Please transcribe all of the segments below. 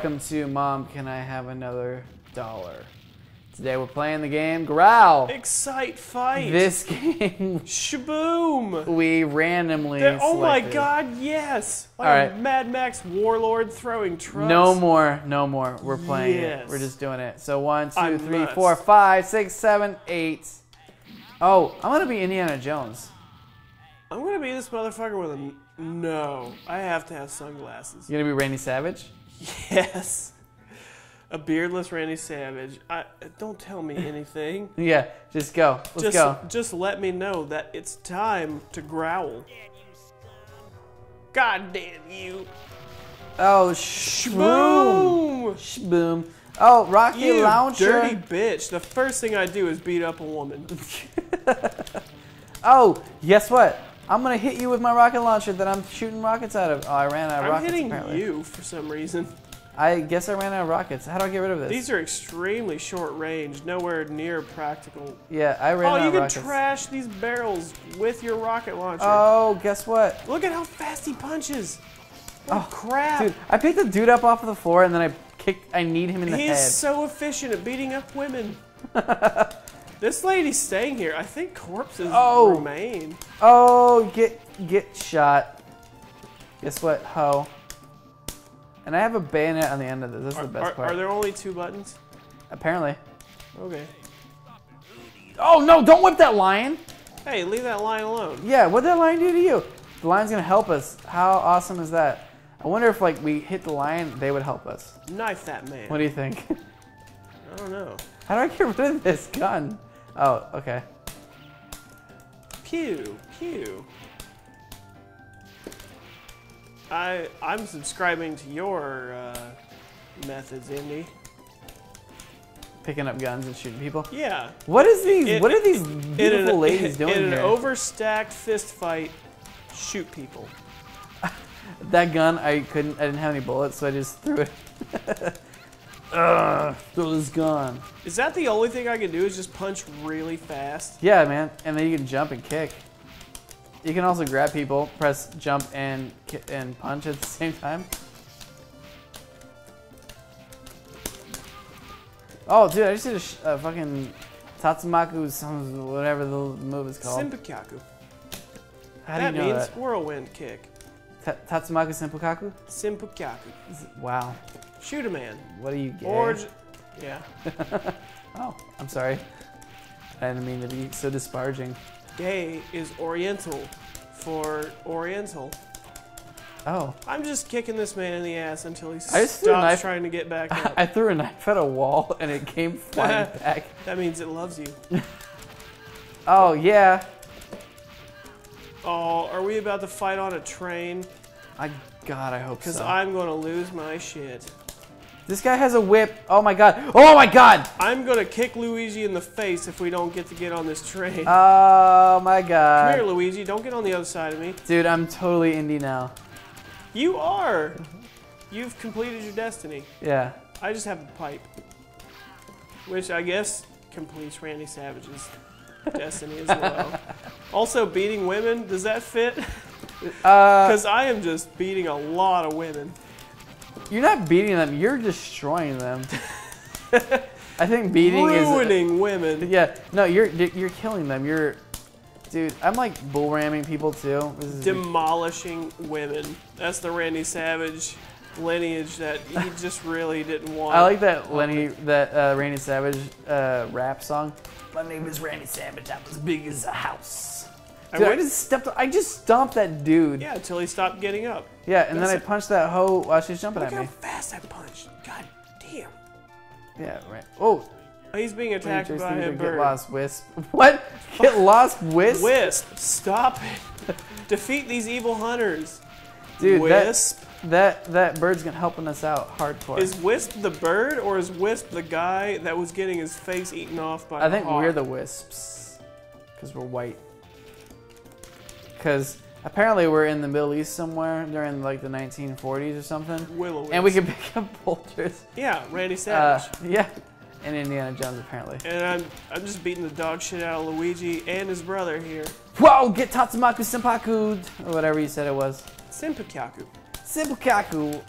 welcome to Mom, Can I Have Another Dollar? Today we're playing the game Growl. Excite fight. This game Shaboom. we randomly That- oh my god, yes. Like All a. Mad Max warlord throwing trucks. No more, no more. We're playing it. We're just doing it. So one, two, I'm three, nuts. four, five, six, seven, eight. Oh, I'm gonna be Indiana Jones. I'm gonna be this motherfucker with a. No. I have to have sunglasses. You gonna be Randy Savage? Yes. A beardless Randy Savage. I Don't tell me anything. Yeah, just go. Let's just, go. just let me know that it's time to growl. God damn you. Oh, shboom. Boom! Shboom. Oh, Rocky You launcher. dirty bitch. The first thing I do is beat up a woman. Oh, guess what? I'm gonna hit you with my rocket launcher that I'm shooting rockets out of. Oh, I ran out of rockets. I'm hitting apparently. you for some reason. I guess I ran out of rockets. How do I get rid of this? These are extremely short range, nowhere near practical. yeah, I ran Oh, out of rockets. Oh, you can trash these barrels with your rocket launcher. Oh, guess what? Look at how fast he punches. Oh, Oh, crap. Dude, I picked the dude up off of the floor and then I kicked. I need him in the he head. is so efficient at beating up women. this lady's staying here. I think corpses Oh. remain. Oh, get get shot. Guess what, ho? And I have a bayonet on the end of this. This is Are, the best are- part. are there only two buttons? Apparently. Okay. Oh no! Don't whip that lion. Hey, leave that lion alone. Yeah, what did that lion do to you? The lion's gonna help us. How awesome is that? I wonder if like we hit the lion, they would help us. Knife that man. What do you think? I don't know. How do I get rid of this gun? Oh, okay. Pew, pew. I I'm subscribing to your uh, methods, Indy. Picking up guns and shooting people. Yeah. What is these? In- what are these beautiful an, ladies doing in an here? overstacked fist fight, shoot people. that gun, I couldn't. I didn't have any bullets, so I just threw it. Ugh, throw this gun. Is that the only thing I can do? Is just punch really fast? Yeah, man. And then you can jump and kick. You can also grab people, press jump and and punch at the same time. Oh, dude, I just did a, sh- a fucking Tatsumaku, some- whatever the move is called. Simpakaku. How do that you know means that? whirlwind kick. Ta- Tatsumaku Senpukaku? Simpakaku. Wow. Shoot a man. What are you gay? Or, yeah. Oh, I'm sorry. I didn't mean to be so disparaging. Gay is Oriental for Oriental. Oh. I'm just kicking this man in the ass until he I just threw a stops knife- trying to get back up. I threw a knife at a wall and it came flying back. that means it loves you. Oh, yeah. Oh, are we about to fight on a train? I God, I hope so. Because. I'm going to lose my shit. This guy has a whip. Oh my god. Oh my god. I'm going to kick Luigi in the face if we don't get to get on this train. Oh my Come here. Luigi. Don't get on the other side of me. Dude, I'm totally Indy now. You are. You've completed your destiny. Yeah. I just have a pipe. Which I guess completes Randy Savage's destiny as well. Also, beating women, does that fit? Uh, Because I am just beating a lot of women. You're not beating them. You're destroying them. I think beating is Ruining women. Yeah. No, you're you're killing them. You're, dude. I'm like bull ramming people too. This is Demolishing women. That's the Randy Savage lineage that he just really didn't want. I like that Lenny, that uh, Randy Savage uh, rap song. My name is Randy Savage. I'm as big as a house. I Dude, I, went- just stepped. I just stomped that dude. Yeah, until he stopped getting up. Yeah, and then I punched that hoe while she's jumping Look at how fast I punched. God damn. Yeah, right. Oh, He's being attacked Just by a bird. get lost, wisp. What? Get lost, wisp? Wisp, stop it. Defeat these evil hunters. Dude, that, Wisp. that that bird's gonna helping us out hardcore. Is Wisp the bird or is Wisp the guy that was getting his face eaten off by I think we're the wisps, because we're white. Because apparently we're in the Middle East somewhere during like the 1940s or something, Willow and we can pick up boulders. Yeah, Randy Uh, Savage. yeah, and Indiana Jones apparently. and I'm I'm just beating the dog shit out of Luigi and his brother here. Whoa! Get Tatsumaku Senpaku or whatever you said it was. Senpakaku. Senpaku.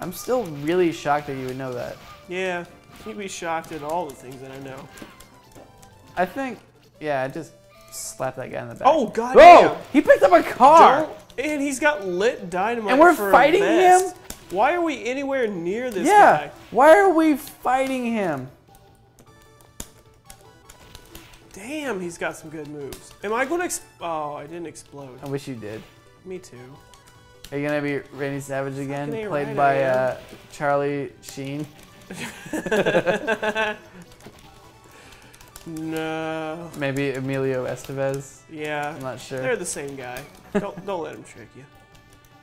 I'm still really shocked that you would know that. Yeah, you'd be shocked at all the things that I know. I think, yeah, I just slapped that guy in the back. Oh god Whoa! He picked up a car! Don't- and he's got lit dynamite. And we're fighting him? Why are we anywhere near this yeah. guy? Why are we fighting him? Damn, he's got some good moves. Am I going to? Oh, I didn't explode. I wish you did. Me too. Are you gonna be Randy Savage again, played right by uh, Charlie Sheen? No. Maybe Emilio Estevez. Yeah. I'm not sure. They're the same guy. don't don't let him trick you.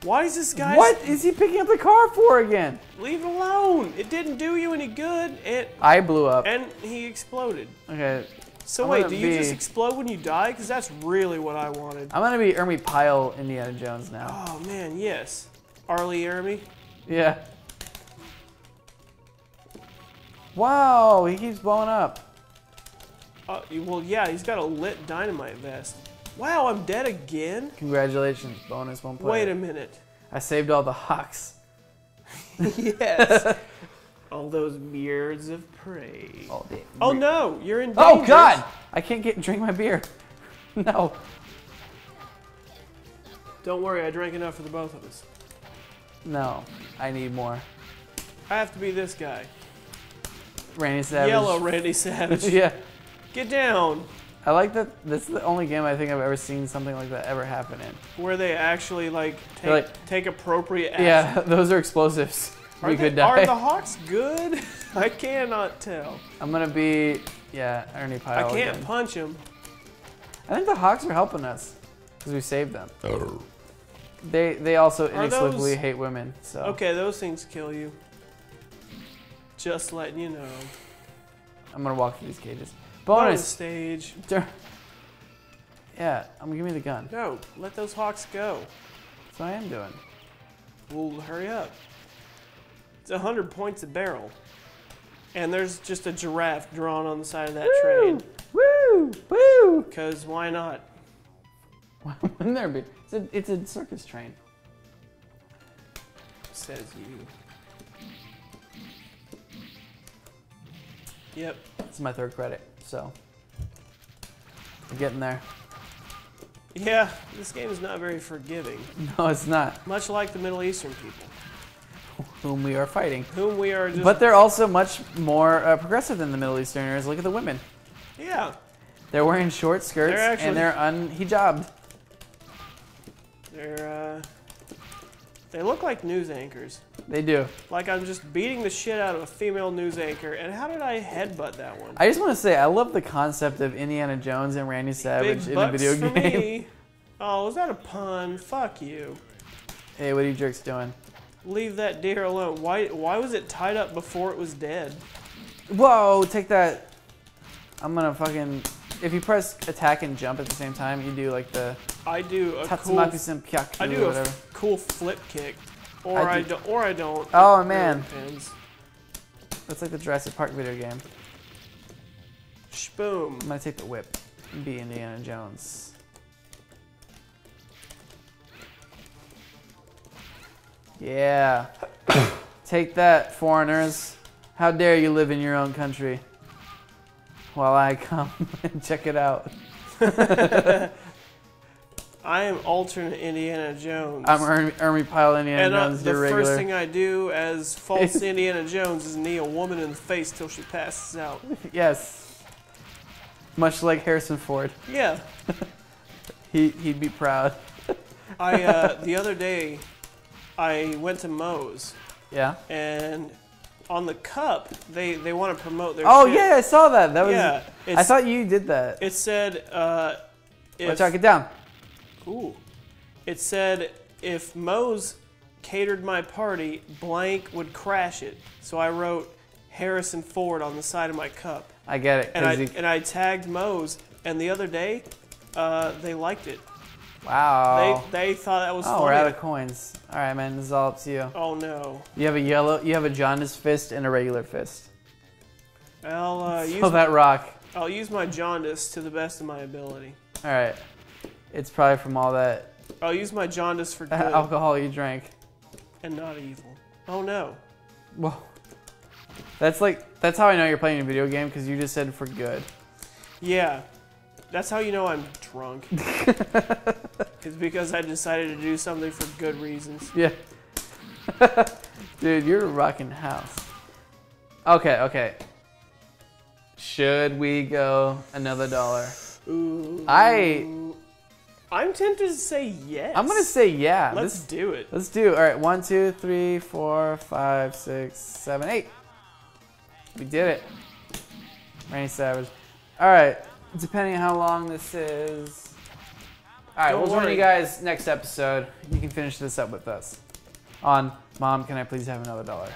Why is this guy? What is he picking up the car for again? Leave it alone. It didn't do you any good. It I blew up. and he exploded. Okay, So I'm wait, do you just explode when you die? Because that's really what I wanted. I'm gonna be Ermy Pyle Indiana Jones now. Oh man, yes. R. Lee Ermey. Yeah. Wow, he keeps blowing up. Uh, well, yeah, he's got a lit dynamite vest. Wow, I'm dead again. Congratulations, bonus one point. Wait a minute. I saved all the hawks. yes. All those beards of prey. All the- Oh no, you're in danger. Oh God! I can't get drink my beer. no. Don't worry, I drank enough for the both of us. No. I need more. I have to be this guy. Randy Savage. Yellow Randy Savage. yeah. Get down. I like that. This is the only game I think I've ever seen something like that ever happen in. Where they actually like take, like- take appropriate action. Yeah, those are explosives. Are, we they- could are the Hawks good? I cannot tell. I'm gonna be, yeah, Ernie Pyle I can't again. punch him. I think the Hawks are helping us because we saved them. Oh. They they also Are inexplicably those- hate women. So Okay, those things kill you. Just letting you know. I'm gonna walk through these cages. Bonus stage. Yeah, I'm gonna give me the gun. No, let those Hawks go. That's what I am doing. Well, hurry up. It's a hundred points a barrel. And there's just a giraffe drawn on the side of that train. Woo! Woo! Cause why not? Why wouldn't there be? It's a, it's a circus train. Says you. Yep. It's my third credit, so we're getting there. Yeah, this game is not very forgiving. No, it's not. Much like the Middle Eastern people, Whom we are fighting. whom we are just. But they're also much more uh, progressive than the Middle Easterners. Look at the women. yeah, They're wearing short skirts They're actually- and they're unhijabed. they're. Uh, they look like news anchors. They do. Like I'm just beating the shit out of a female news anchor. And how did I headbutt that one? I just want to say I love the concept of Indiana Jones and Randy Savage Big in a video for game. me. Oh, was that a pun? Fuck you. Hey, what are you jerks doing? Leave that deer alone. Why? Why was it tied up before it was dead? Whoa, take that. I'm gonna fucking. If you press attack and jump at the same time, you do like the I do a cool. Tatsumaki I do a whatever. cool flip kick, or I I, do- do, or I don't. Oh, It man. depends. That's like the Jurassic Park video game. Shboom. I'm gonna take the whip and be Indiana Jones. Yeah. take that, foreigners. How dare you live in your own country while I come and check it out. I am alternate Indiana Jones. I'm Ermi, Ermi Pyle Indiana and uh, Jones, the your first thing I do as false Indiana Jones is knee a woman in the face till she passes out. yes. Much like Harrison Ford. Yeah. He, he'd be proud. I uh, the other day, I went to Moe's Yeah. and on the cup they they want to promote their. Oh, shit. yeah, I saw that. That was. yeah. I thought you did that. it said. Uh, if, Watch out, get down. Ooh. It said if Moe's catered my party, blank would crash it. So I wrote Harrison Ford on the side of my cup. I get it. And I, you- and I tagged Moe's, and the other day, uh, they liked it. Wow. They, they thought that was oh, funny. we're out of coins. All right, man. This is all up to you. oh no. You have a yellow. You have a jaundice fist and a regular fist. I'll, uh, use, Throw that rock. I'll use my jaundice to the best of my ability. All right. It's probably from all that I'll use my jaundice for good alcohol you drank. and not evil. Oh no. Whoa. That's like that's how I know you're playing a video game because you just said for good. Yeah. That's how you know I'm drunk. it's because I decided to do something for good reasons. Yeah. Dude, you're a rocking house. Okay, okay. Should we go another dollar? Ooh. I- I'm tempted to say yes. I'm gonna say yeah. Let's This- do it. let's do. All right, one, two, three, four, five, six, seven, eight. We did it. Rainy Savage. All right, depending on how long this is. All right, Don't we'll join you guys next episode. You can finish this up with us on Mom. Can I please have another dollar?